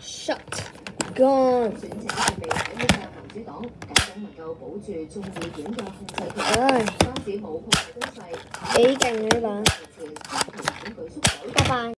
Shut gone。好，唉，呢把！拜拜。